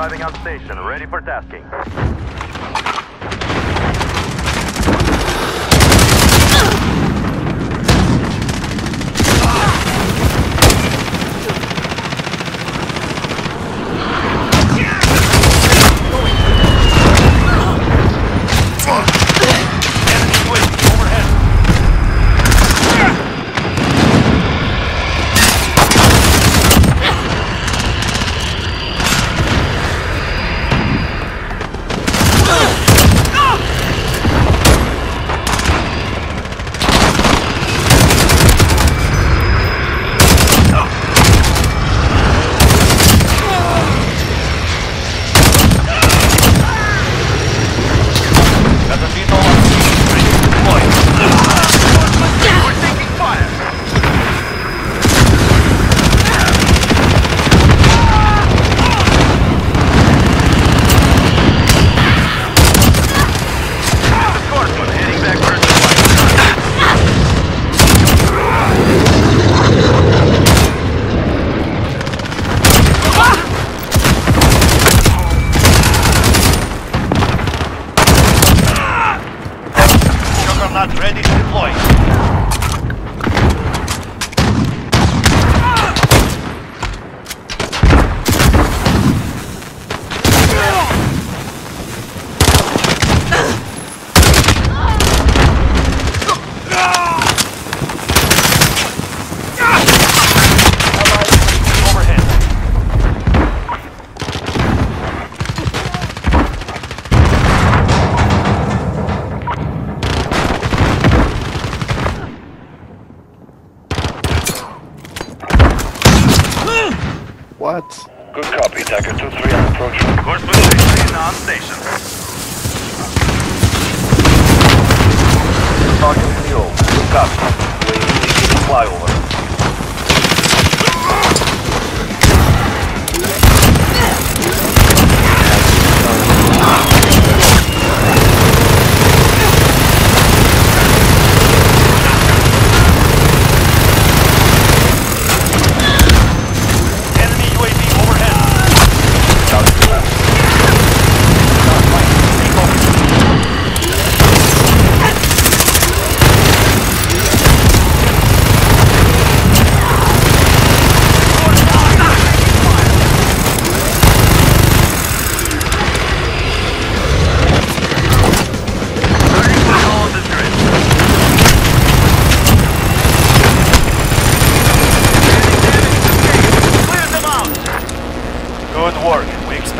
Arriving on station, ready for tasking. Juggernaut ready to deploy. What? Good copy, Tiger 2-3 on approach. Course position on station.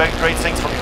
expect great things from you.